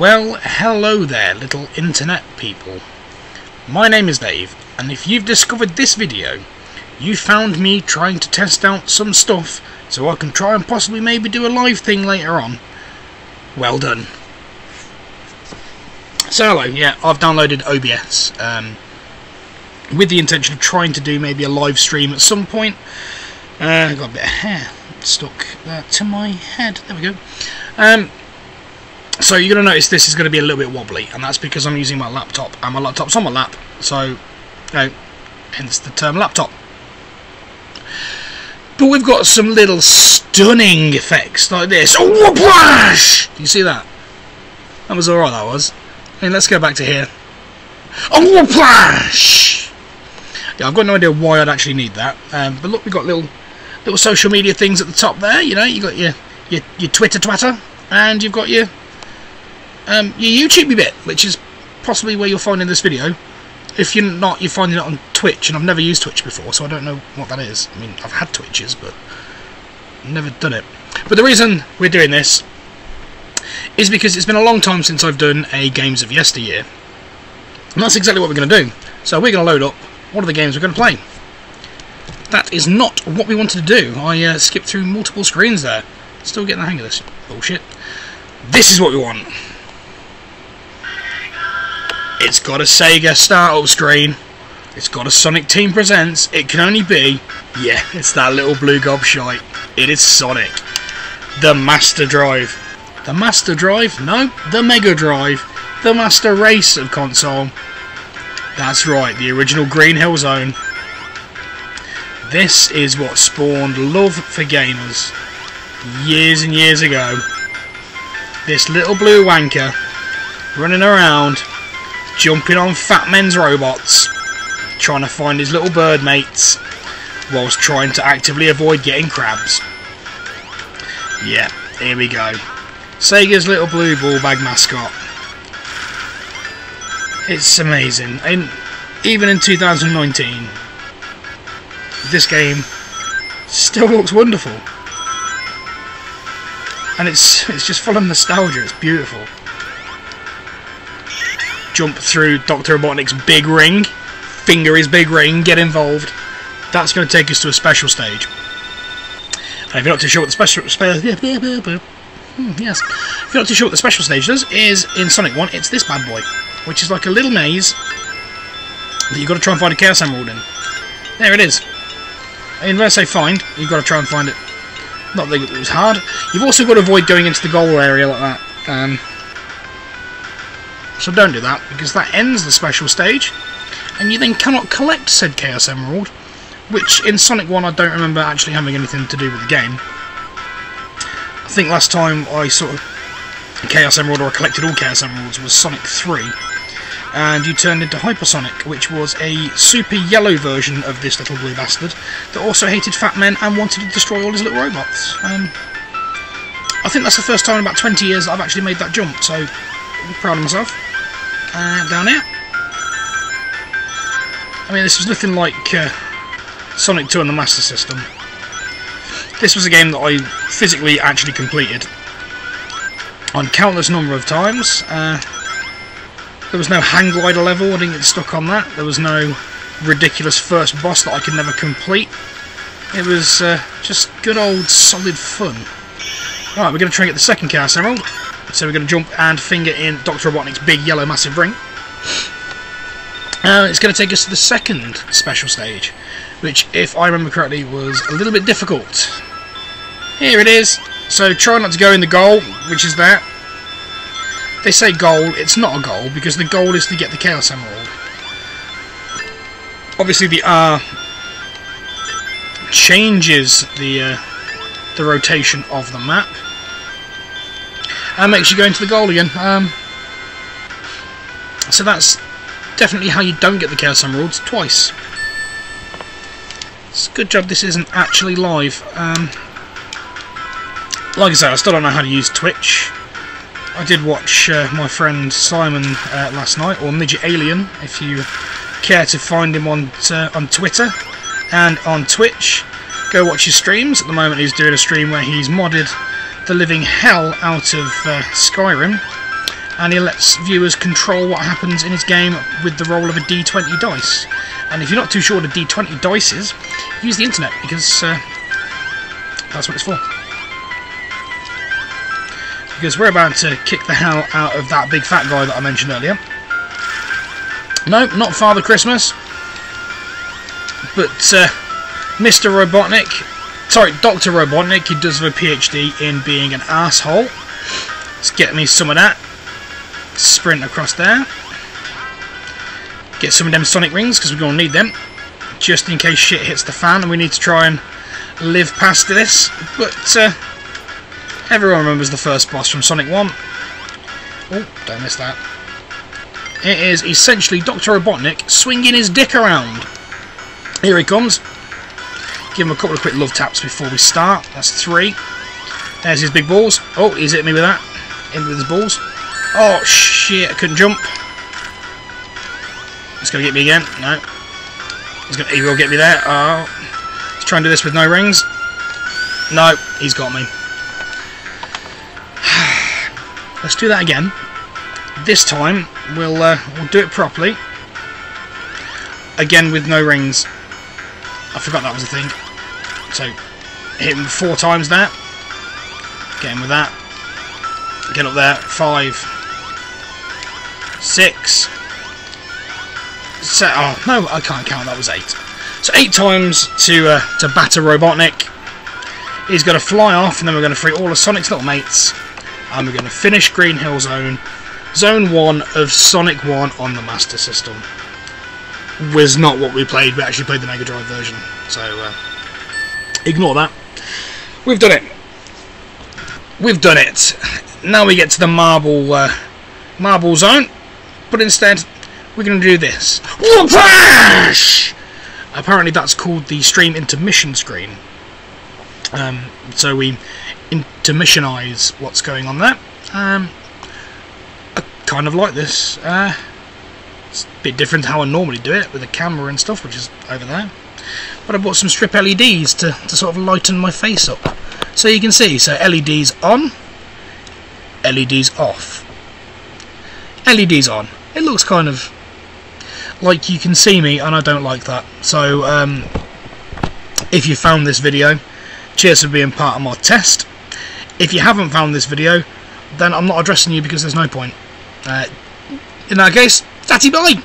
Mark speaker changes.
Speaker 1: Well, hello there, little internet people. My name is Dave, and if you've discovered this video, you found me trying to test out some stuff so I can try and possibly maybe do a live thing later on. Well done. So hello, yeah, I've downloaded OBS um, with the intention of trying to do maybe a live stream at some point. Uh, I've got a bit of hair stuck uh, to my head. There we go. Um, so you're going to notice this is going to be a little bit wobbly, and that's because I'm using my laptop, and my laptop's on my lap, so, you know, hence the term laptop. But we've got some little stunning effects like this. Oh, whooplash! Do you see that? That was alright, that was. I mean, let's go back to here. Oh, whooplash! Yeah, I've got no idea why I'd actually need that. Um, but look, we've got little little social media things at the top there. You know, you've got your, your, your Twitter twatter, and you've got your um, your YouTube bit, which is possibly where you're finding this video. If you're not, you're finding it on Twitch, and I've never used Twitch before, so I don't know what that is. I mean, I've had Twitches, but never done it. But the reason we're doing this is because it's been a long time since I've done a Games of Yesteryear. And that's exactly what we're going to do. So we're going to load up what are the games we're going to play. That is not what we wanted to do. I uh, skipped through multiple screens there. Still getting the hang of this bullshit. This is what we want. It's got a Sega startup screen. It's got a Sonic Team Presents. It can only be, yeah, it's that little blue gobshite. It is Sonic. The Master Drive. The Master Drive? No, the Mega Drive. The Master Race of console. That's right, the original Green Hill Zone. This is what spawned love for gamers years and years ago. This little blue wanker running around jumping on fat men's robots, trying to find his little bird mates, whilst trying to actively avoid getting crabs. Yeah, here we go. Sega's little blue ball bag mascot. It's amazing. And even in 2019, this game still looks wonderful. And it's it's just full of nostalgia, it's beautiful jump through Dr. Robotnik's big ring, finger his big ring, get involved. That's going to take us to a special stage. And if you're not too sure what the special hmm, yes, if you're not too sure what the special stage does, is in Sonic 1, it's this bad boy, which is like a little maze that you've got to try and find a Chaos Emerald in. There it is. And when I say find, you've got to try and find it. Not that it was hard. You've also got to avoid going into the goal area like that. Um, so don't do that, because that ends the special stage, and you then cannot collect said Chaos Emerald, which in Sonic 1 I don't remember actually having anything to do with the game. I think last time I sort of Chaos Emerald, or I collected all Chaos Emeralds, was Sonic 3, and you turned into Hypersonic, which was a super yellow version of this little blue bastard that also hated fat men and wanted to destroy all his little robots. Um, I think that's the first time in about 20 years I've actually made that jump, so proud of myself uh, down here. I mean, this was nothing like uh, Sonic 2 on the Master System. This was a game that I physically actually completed on countless number of times. Uh, there was no hang glider level, I didn't get stuck on that. There was no ridiculous first boss that I could never complete. It was uh, just good old solid fun. Right, we're going to try and get the second Chaos Emerald. So we're going to jump and finger in Dr. Robotnik's big yellow massive ring. Uh, it's going to take us to the second special stage, which, if I remember correctly, was a little bit difficult. Here it is. So try not to go in the goal, which is that. They say goal, it's not a goal, because the goal is to get the Chaos Emerald. Obviously the R changes the, uh, the rotation of the map and makes you go into the goal again. Um, so that's definitely how you don't get the Chaos Emeralds twice. It's a good job this isn't actually live. Um, like I said, I still don't know how to use Twitch. I did watch uh, my friend Simon uh, last night, or Midget Alien, if you care to find him on uh, on Twitter and on Twitch. Go watch his streams. At the moment, he's doing a stream where he's modded the living hell out of uh, Skyrim and he lets viewers control what happens in his game with the roll of a d20 dice. And if you're not too sure what a d20 dice is, use the internet because uh, that's what it's for. Because we're about to kick the hell out of that big fat guy that I mentioned earlier. No, not Father Christmas. But uh, Mr. Robotnik, sorry, Dr. Robotnik, he does have a PhD in being an asshole. Let's get me some of that. Sprint across there. Get some of them Sonic rings, because we're going to need them. Just in case shit hits the fan and we need to try and live past this. But uh, everyone remembers the first boss from Sonic 1. Oh, don't miss that. It is essentially Dr. Robotnik swinging his dick around. Here he comes. Give him a couple of quick love taps before we start. That's three. There's his big balls. Oh, he's hit me with that. In with his balls. Oh, shit, I couldn't jump. He's going to get me again. No. He's to, he will get me there. Oh. Let's try and do this with no rings. No, he's got me. Let's do that again. This time, we'll, uh, we'll do it properly. Again with no rings. I forgot that was a thing. So, hit him four times there. Get him with that. Get up there. Five. Six. Seven. Oh, no, I can't count. That was eight. So eight times to uh, to batter Robotnik. He's going to fly off, and then we're going to free all of Sonic's little mates. And we're going to finish Green Hill Zone. Zone 1 of Sonic 1 on the Master System was not what we played. We actually played the Mega Drive version. So, uh, ignore that. We've done it. We've done it. Now we get to the marble, uh, marble zone. But instead, we're going to do this. Whoopash! Apparently that's called the stream intermission screen. Um, so we intermissionize what's going on there. Um, I kind of like this. Uh, it's a bit different to how I normally do it with a camera and stuff, which is over there. But I bought some strip LEDs to, to sort of lighten my face up. So you can see, so LEDs on, LEDs off. LEDs on. It looks kind of like you can see me and I don't like that. So um, if you found this video, cheers for being part of my test. If you haven't found this video, then I'm not addressing you because there's no point. Uh, in that case, tatty bye!